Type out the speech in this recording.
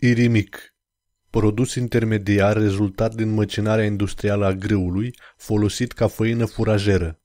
Irimic Produs intermediar rezultat din măcinarea industrială a grâului, folosit ca făină furajeră.